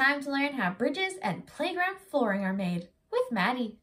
time to learn how bridges and playground flooring are made with Maddie.